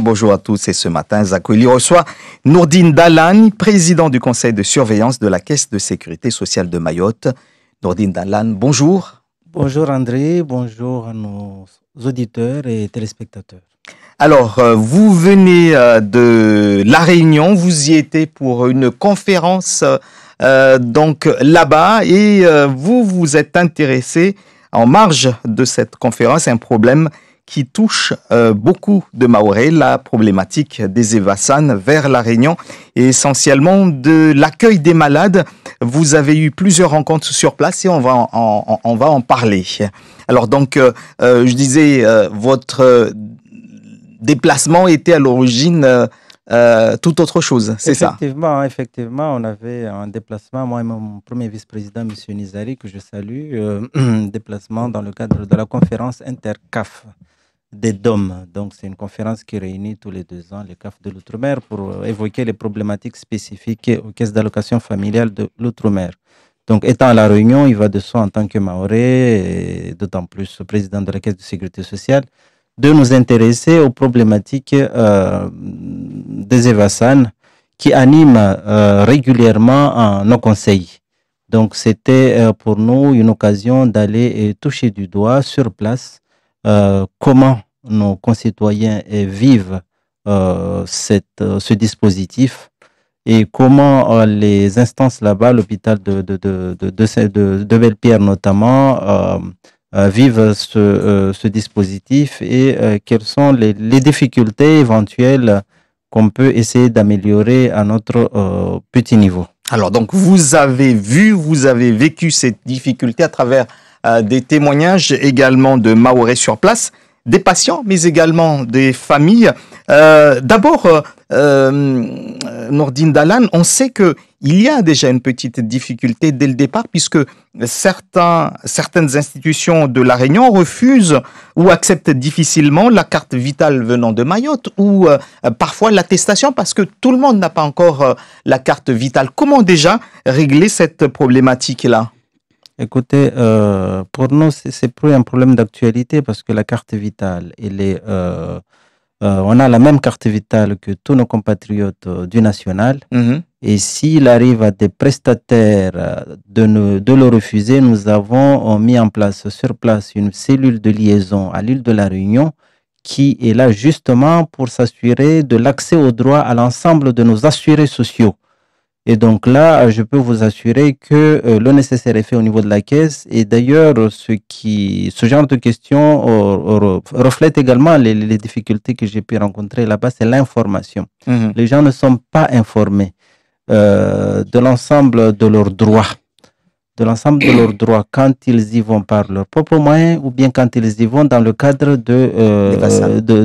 Bonjour à tous et ce matin, Zakouli reçoit Nourdine Dalane, président du conseil de surveillance de la Caisse de sécurité sociale de Mayotte. Nourdine Dalane, bonjour. Bonjour André, bonjour à nos auditeurs et téléspectateurs. Alors, euh, vous venez euh, de La Réunion, vous y étiez pour une conférence euh, donc là-bas et vous vous êtes intéressé en marge de cette conférence un problème qui touche beaucoup de Maoré, la problématique des évassanes vers la Réunion et essentiellement de l'accueil des malades. Vous avez eu plusieurs rencontres sur place et on va en, on va en parler. Alors donc, je disais, votre déplacement était à l'origine euh, euh, tout autre chose, c'est ça? Effectivement, effectivement, on avait un déplacement, moi et mon premier vice-président, M. Nizari, que je salue, euh, déplacement dans le cadre de la conférence Intercaf des DOM. Donc, c'est une conférence qui réunit tous les deux ans les CAF de l'Outre-mer pour évoquer les problématiques spécifiques aux caisses d'allocation familiale de l'Outre-mer. Donc, étant à La Réunion, il va de soi en tant que Maoré, d'autant plus président de la Caisse de sécurité sociale, de nous intéresser aux problématiques euh, des évassanes qui animent euh, régulièrement nos conseils. Donc c'était euh, pour nous une occasion d'aller toucher du doigt sur place comment nos concitoyens vivent cette, ce dispositif et comment les instances là-bas, l'hôpital de, de, Belle-Pierre notamment, euh, vivent ce, euh, dispositif et euh, quelles sont les, difficultés éventuelles qu'on peut essayer d'améliorer à notre petit niveau. Alors donc vous avez vu, vous avez vécu cette difficulté à travers des témoignages également de Maoré sur place, des patients mais également des familles. D'abord, Nordine Dalan, on sait que il y a déjà une petite difficulté dès le départ puisque certains, certaines institutions de la Réunion refusent ou acceptent difficilement la carte vitale venant de Mayotte ou euh, parfois l'attestation parce que tout le monde n'a pas encore euh, la carte vitale. Comment déjà régler cette problématique-là? Écoutez, euh, pour nous, c'est plus un problème d'actualité parce que la carte vitale, elle est, on a la même carte vitale que tous nos compatriotes du national. Mm-hmm. Et s'il arrive à des prestataires euh, de, de le refuser, nous avons euh, mis en place sur place une cellule de liaison à l'île de la Réunion qui est là justement pour s'assurer de l'accès au droit à l'ensemble de nos assurés sociaux. Et donc là, je peux vous assurer que euh, le nécessaire est fait au niveau de la caisse. Et d'ailleurs, ce, qui, ce genre de questions reflète également les, difficultés que j'ai pu rencontrer là-bas, c'est l'information. Mmh les gens ne sont pas informés. Euh, de l'ensemble de leurs droits, de l'ensemble de leurs droits quand ils y vont par leurs propres moyens ou bien quand ils y vont dans le cadre de, euh, de.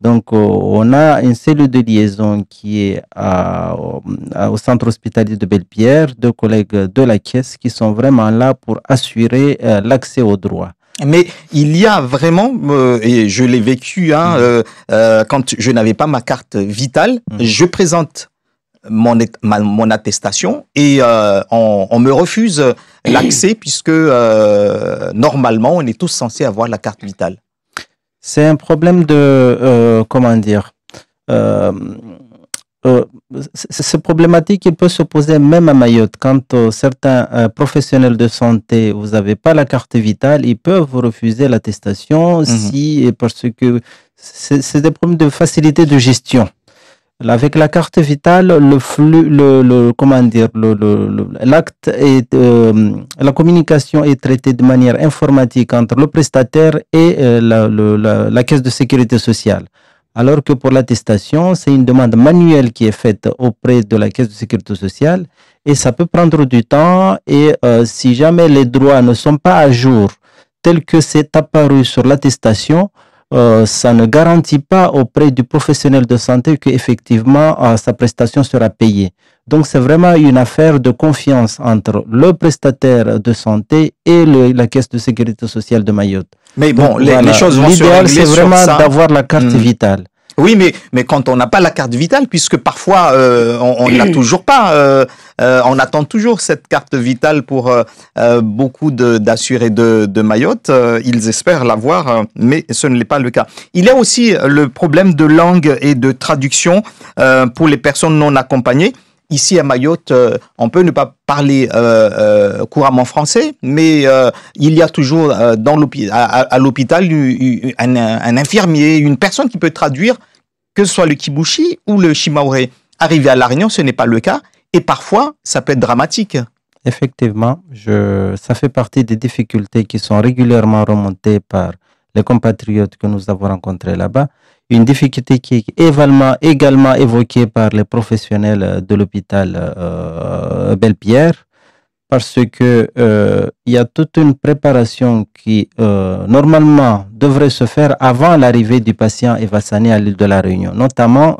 Donc, euh, on a une cellule de liaison qui est au centre hospitalier de Belle-Pierre, deux collègues de la caisse qui sont vraiment là pour assurer l'accès aux droits. Mais il y a vraiment, et je l'ai vécu, hein, mm. quand je n'avais pas ma carte vitale, mm. je présente mon, mon attestation et euh, on, me refuse l'accès puisque euh, normalement on est tous censés avoir la carte vitale. C'est un problème de euh, comment dire. ce problématique il peut se poser même à Mayotte. Quand certains professionnels de santé, vous n'avez pas la carte vitale, ils peuvent vous refuser l'attestation mhm. si parce que c'est des problèmes de facilité de gestion. Avec la carte vitale, le flux, le, le comment dire, l'acte le, est, euh, la communication est traitée de manière informatique entre le prestataire et euh, la, la, la, caisse de sécurité sociale. Alors que pour l'attestation, c'est une demande manuelle qui est faite auprès de la caisse de sécurité sociale et ça peut prendre du temps et euh, si jamais les droits ne sont pas à jour tel que c'est apparu sur l'attestation, euh, ça ne garantit pas auprès du professionnel de santé qu'effectivement euh, sa prestation sera payée. Donc c'est vraiment une affaire de confiance entre le prestataire de santé et la caisse de sécurité sociale de Mayotte. Mais bon, les, choses vont L'idéal c'est vraiment d'avoir la carte hmm. vitale. Oui, mais, mais quand on n'a pas la carte vitale, puisque parfois euh, on ne l'a toujours pas, euh, euh, on attend toujours cette carte vitale pour beaucoup d'assurés de, de, Mayotte. ils espèrent l'avoir, mais ce ne l'est pas le cas. Il y a aussi le problème de langue et de traduction pour les personnes non accompagnées. Ici à Mayotte, on peut ne pas parler couramment français, mais il y a toujours dans à, l'hôpital un, un, infirmier, une personne qui peut traduire que ce soit le kibushi ou le shimaure. Arrivé à La ce n'est pas le cas. Et parfois, ça peut être dramatique. Effectivement, ça fait partie des difficultés qui sont régulièrement remontées par les compatriotes que nous avons rencontrés là-bas. Une difficulté qui est également, également évoquée par les professionnels de l'hôpital euh, Belle-Pierre, parce que euh, il y a toute une préparation qui euh, normalement devrait se faire avant l'arrivée du patient Evassani à l'île de la Réunion, notamment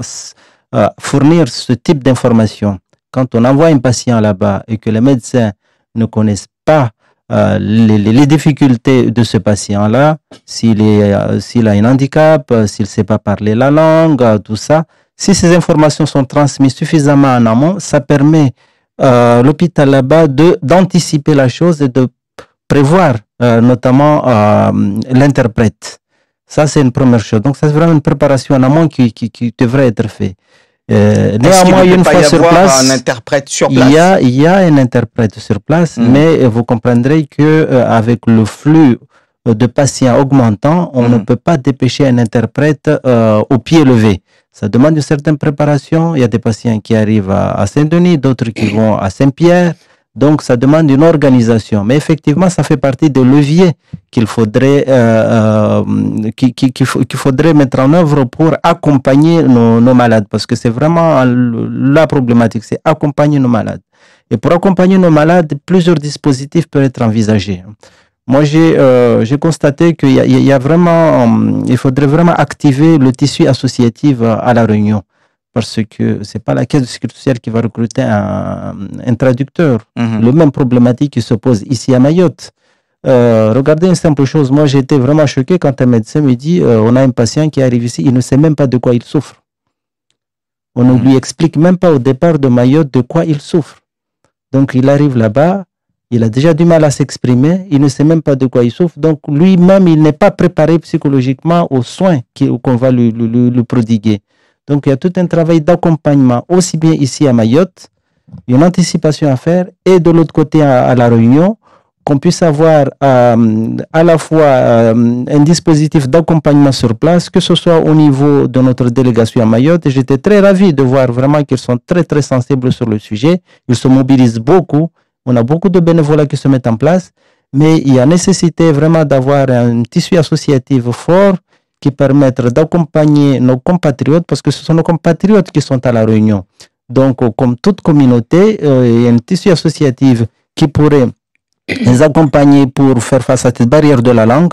euh, fournir ce type d'information. Quand on envoie un patient là-bas et que les médecins ne connaissent pas les, difficultés de ce patient-là, s'il a un handicap, s'il ne sait pas parler la langue, tout ça, si ces informations sont transmises suffisamment en amont, ça permet euh, l'hôpital là-bas de d'anticiper la chose et de prévoir euh, notamment euh, l'interprète. Ça, c'est une première chose. Donc, c'est vraiment une préparation en amont qui, qui, qui devrait être faite. Euh, néanmoins, une fois sur place, un interprète sur place. Il y a, il y a un interprète sur place, mm. mais vous comprendrez que avec le flux de patients augmentant, on mm. ne peut pas dépêcher un interprète au pied levé. Ça demande une certaine préparation. Il y a des patients qui arrivent à, Saint-Denis, d'autres qui vont à Saint-Pierre. Donc, ça demande une organisation. Mais effectivement, ça fait partie des leviers qu'il faudrait, euh, euh qu'il faudrait mettre en œuvre pour accompagner nos, nos malades. Parce que c'est vraiment la problématique, c'est accompagner nos malades. Et pour accompagner nos malades, plusieurs dispositifs peuvent être envisagés. Moi, j'ai euh, constaté qu'il y, y, a vraiment, euh, il faudrait vraiment activer le tissu associatif euh, à la Réunion. Parce que c'est pas la caisse de sécurité sociale qui va recruter un, un traducteur. Mhm. Le même problématique qui se pose ici à Mayotte. Euh, regardez une simple chose. Moi, j'ai été vraiment choqué quand un médecin me dit euh, on a un patient qui arrive ici, il ne sait même pas de quoi il souffre. On ne mhm. lui explique même pas au départ de Mayotte de quoi il souffre. Donc, il arrive là-bas, il a déjà du mal à s'exprimer, il ne sait même pas de quoi il souffre. Donc lui-même, il n'est pas préparé psychologiquement aux soins qu'on va lui, prodiguer. Donc il y a tout un travail d'accompagnement, aussi bien ici à Mayotte, une anticipation à faire, et de l'autre côté à, La Réunion, qu'on puisse avoir euh, à la fois euh, un dispositif d'accompagnement sur place, que ce soit au niveau de notre délégation à Mayotte. J'étais très ravi de voir vraiment qu'ils sont très très sensibles sur le sujet. Ils se mobilisent beaucoup on a beaucoup de bénévoles qui se mettent en place, mais il y a nécessité vraiment d'avoir un tissu associatif fort qui permette d'accompagner nos compatriotes, parce que ce sont nos compatriotes qui sont à la réunion. Donc, comme toute communauté, euh, il y a un tissu associatif qui pourrait les accompagner pour faire face à cette barrière de la langue,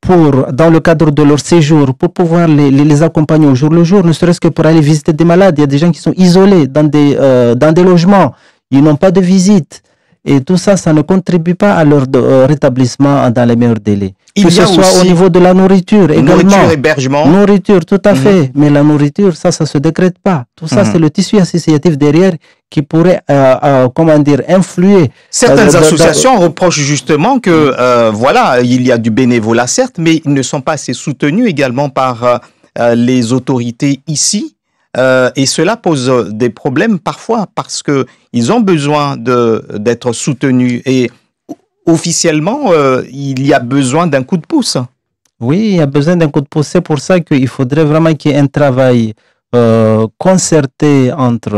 pour, dans le cadre de leur séjour, pour pouvoir les, les, accompagner au jour le jour, ne serait-ce que pour aller visiter des malades. Il y a des gens qui sont isolés dans des, euh, dans des logements. Ils n'ont pas de visite. Et tout ça, ça ne contribue pas à leur euh, rétablissement dans les meilleurs délais. que ce soit au niveau de la nourriture également. Nourriture, hébergement. Nourriture, tout à mhm. fait. Mais la nourriture, ça, ça se décrète pas. Tout ça, mhm. c'est le tissu associatif derrière qui pourrait, euh, euh, comment dire, influer. Certaines associations reprochent justement que, voilà, il y a du bénévolat, certes, mais ils ne sont pas assez soutenus également par les autorités ici euh, et cela pose des problèmes parfois parce que ils ont besoin d'être soutenus et officiellement euh, il y a besoin d'un coup de pouce. Oui, il y a besoin d'un coup de pouce. C'est pour ça qu'il faudrait vraiment qu'il y ait un travail euh, concerté entre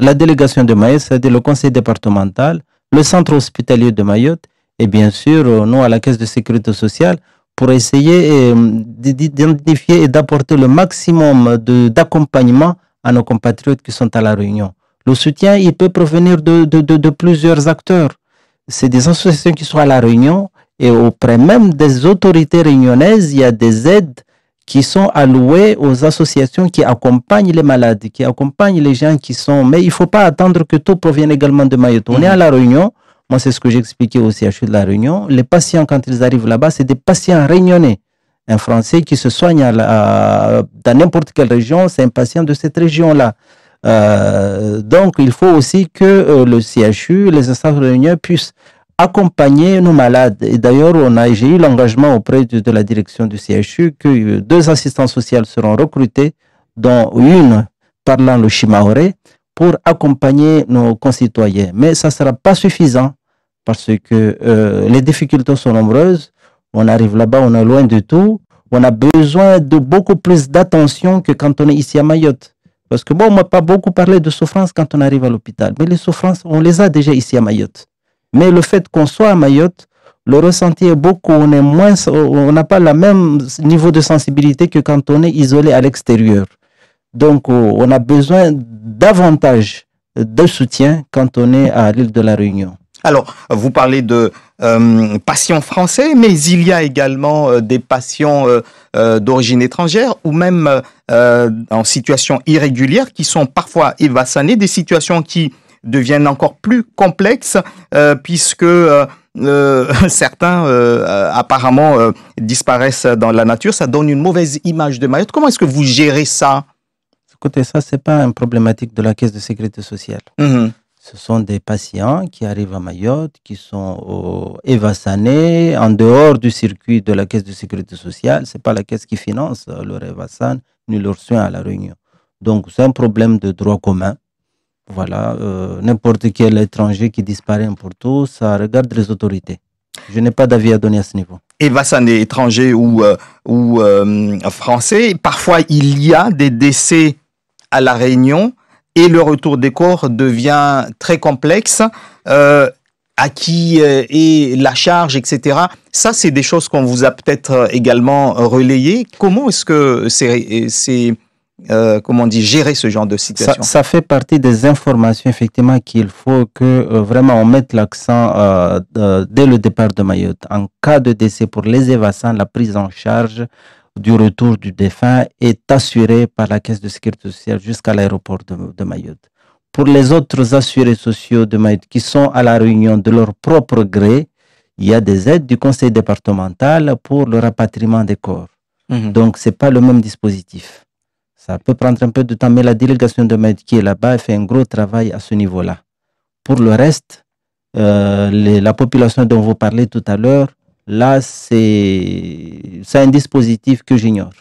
la délégation de Mayotte, c'est-à-dire le conseil départemental, le centre hospitalier de Mayotte et bien sûr nous à la caisse de sécurité sociale pour essayer euh, d'identifier et d'apporter le maximum d'accompagnement à nos compatriotes qui sont à la Réunion. Le soutien, il peut provenir de, de, de, de plusieurs acteurs. C'est des associations qui sont à la Réunion et auprès même des autorités réunionnaises, il y a des aides qui sont allouées aux associations qui accompagnent les malades, qui accompagnent les gens qui sont... Mais il ne faut pas attendre que tout provienne également de Mayotte. On est à la Réunion, moi, c'est ce que j'expliquais à Chute de la Réunion. Les patients, quand ils arrivent là-bas, c'est des patients réunionnais. Un Français qui se soigne dans n'importe quelle région, c'est un patient de cette région-là. Euh, donc, il faut aussi que euh, le CHU, les instances réunions puissent accompagner nos malades. Et d'ailleurs, j'ai eu l'engagement auprès de, la direction du CHU que deux assistants sociaux seront recrutés, dont une parlant le chimaoré, pour accompagner nos concitoyens. Mais ça ne sera pas suffisant parce que euh, les difficultés sont nombreuses. On arrive là-bas, on est loin de tout. On a besoin de beaucoup plus d'attention que quand on est ici à Mayotte. Parce que bon, on m'a pas beaucoup parlé de souffrance quand on arrive à l'hôpital. Mais les souffrances, on les a déjà ici à Mayotte. Mais le fait qu'on soit à Mayotte, le ressenti est beaucoup, on est moins, on n'a pas le même niveau de sensibilité que quand on est isolé à l'extérieur. Donc, on a besoin davantage de soutien quand on est à l'île de la Réunion. Alors, vous parlez de euh, patients français, mais il y a également euh, des patients euh, d'origine étrangère ou même en situation irrégulière qui sont parfois évassanés, des situations qui deviennent encore plus complexes puisque certains apparemment disparaissent dans la nature. Ça donne une mauvaise image de Mayotte. Comment est-ce que vous gérez ça? Écoutez, ça, c'est pas une problématique de la Caisse de sécurité sociale. Mmh ce sont des patients qui arrivent à Mayotte, qui sont évassanés en dehors du circuit de la caisse de sécurité sociale. Ce n'est pas la caisse qui finance leur évassan ni leur soin à la Réunion. Donc c'est un problème de droit commun. Voilà, euh, n'importe quel étranger qui disparaît pour tout, ça regarde les autorités. Je n'ai pas d'avis à donner à ce niveau. Évassanés étrangers ou, euh, ou euh, français, parfois il y a des décès à la Réunion et le retour des corps devient très complexe. Euh, à qui euh, est la charge, etc. Ça, c'est des choses qu'on vous a peut-être également relayées. Comment est-ce que c'est, euh, comment on dit, gérer ce genre de situation? ça, fait partie des informations, effectivement, qu'il faut que vraiment on mette l'accent dès le départ de Mayotte. En cas de décès pour les évassants, la prise en charge du retour du défunt est assuré par la Caisse de sécurité sociale jusqu'à l'aéroport de, Mayotte. Pour les autres assurés sociaux de Mayotte qui sont à la réunion de leur propre gré, il y a des aides du conseil départemental pour le rapatriement des corps. Mhm. Donc, ce n'est pas le même dispositif. Ça peut prendre un peu de temps, mais la délégation de Mayotte qui est là-bas fait un gros travail à ce niveau-là. Pour le reste, euh, la population dont vous parlez tout à l'heure, Là, c'est un dispositif que j'ignore.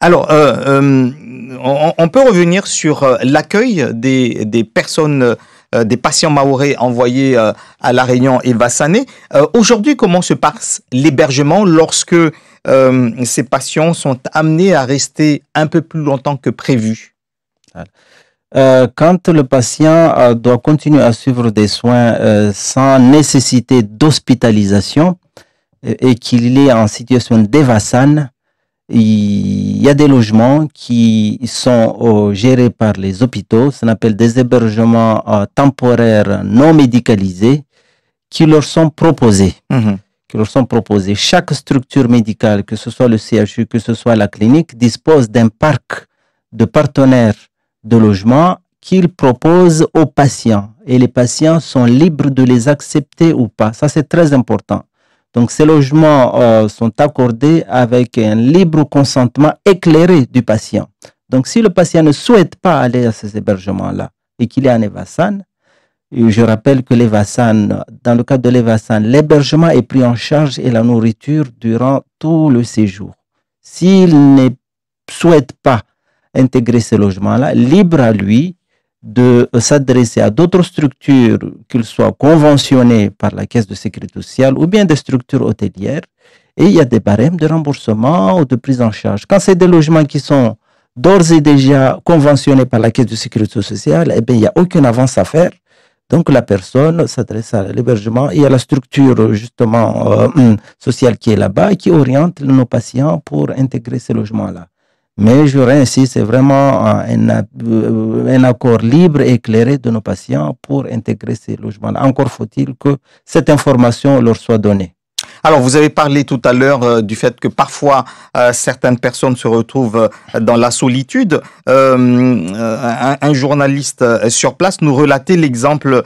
Alors, euh, euh, on, peut revenir sur euh, l'accueil des, des, personnes, des patients maorais envoyés à La Réunion et Vassané. Aujourd'hui, comment se passe l'hébergement lorsque ces patients sont amenés à rester un peu plus longtemps que prévu? Quand le patient doit continuer à suivre des soins sans nécessité d'hospitalisation, et qu'il est en situation d'évasan, il y a des logements qui sont euh, gérés par les hôpitaux, ça s'appelle des hébergements euh, temporaires non médicalisés qui leur sont proposés. Mhm. Qui leur sont proposés. Chaque structure médicale, que ce soit le CHU, que ce soit la clinique, dispose d'un parc de partenaires de logements qu'ils proposent aux patients. Et les patients sont libres de les accepter ou pas. Ça, c'est très important. Donc ces logements euh, sont accordés avec un libre consentement éclairé du patient. Donc si le patient ne souhaite pas aller à ces hébergements-là et qu'il est en Evassan, je rappelle que dans le cadre de l'Evassan, l'hébergement est pris en charge et la nourriture durant tout le séjour. S'il ne souhaite pas intégrer ces logements-là, libre à lui de s'adresser à d'autres structures, qu'ils soient conventionnées par la Caisse de sécurité sociale ou bien des structures hôtelières, et il y a des barèmes de remboursement ou de prise en charge. Quand c'est des logements qui sont d'ores et déjà conventionnés par la Caisse de sécurité sociale, eh bien, il n'y a aucune avance à faire. Donc la personne s'adresse à l'hébergement et à la structure justement euh, sociale qui est là-bas et qui oriente nos patients pour intégrer ces logements-là. Mais je réinsiste, c'est vraiment un, un, accord libre et éclairé de nos patients pour intégrer ces logements. Encore faut-il que cette information leur soit donnée. Alors, vous avez parlé tout à l'heure euh, du fait que parfois euh, certaines personnes se retrouvent euh, dans la solitude. Un, un, journaliste sur place nous relatait l'exemple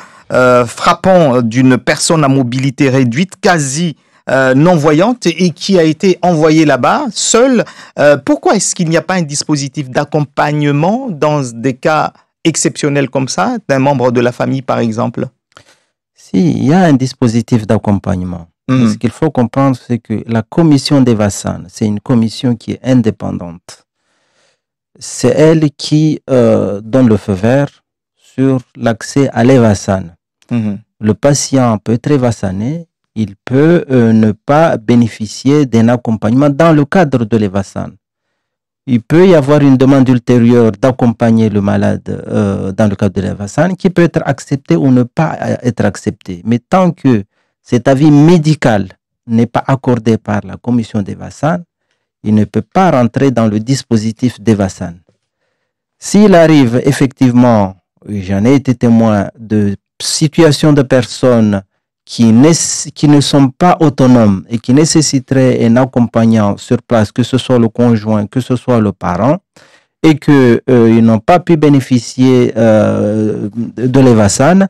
frappant d'une personne à mobilité réduite, quasi euh, non-voyante et qui a été envoyée là-bas seule. Euh, pourquoi est-ce qu'il n'y a pas un dispositif d'accompagnement dans des cas exceptionnels comme ça, d'un membre de la famille par exemple? Si, il y a un dispositif d'accompagnement. Mhm. Ce qu'il faut comprendre, c'est que la commission des Vassan, c'est une commission qui est indépendante. C'est elle qui euh, donne le feu vert sur l'accès à l'Evassan. Mhm. Le patient peut être évassané, il peut euh, ne pas bénéficier d'un accompagnement dans le cadre de l'Evassan. Il peut y avoir une demande ultérieure d'accompagner le malade euh, dans le cadre de l'Evassan qui peut être acceptée ou ne pas euh, être acceptée. Mais tant que cet avis médical n'est pas accordé par la commission d'Evassan, il ne peut pas rentrer dans le dispositif d'Evassan. S'il arrive effectivement, j'en ai été témoin de situations de personnes qui, ne sont pas autonomes et qui nécessiteraient un accompagnant sur place, que ce soit le conjoint, que ce soit le parent, et qu'ils n'ont pas pu bénéficier euh, de l'Evassan,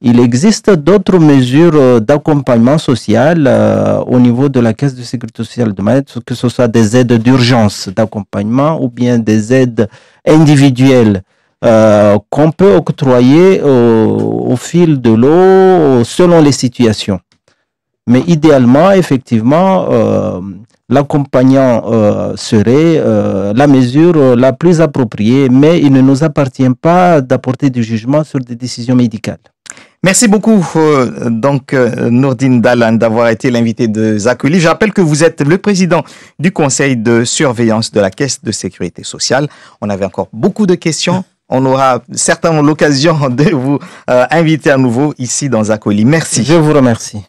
il existe d'autres mesures euh, d'accompagnement social euh, au niveau de la Caisse de sécurité sociale de Mayotte, que ce soit des aides d'urgence d'accompagnement ou bien des aides individuelles euh, qu'on peut octroyer au, fil de l'eau selon les situations. Mais idéalement, effectivement, euh, l'accompagnant euh, serait la mesure la plus appropriée, mais il ne nous appartient pas d'apporter du jugement sur des décisions médicales. Merci beaucoup, donc, Nourdine Dalan, d'avoir été l'invité de Zakuli. Je rappelle que vous êtes le président du conseil de surveillance de la Caisse de sécurité sociale. On avait encore beaucoup de questions. On aura certainement l'occasion de vous euh, inviter à nouveau ici dans Zakoli. Merci. Je vous remercie.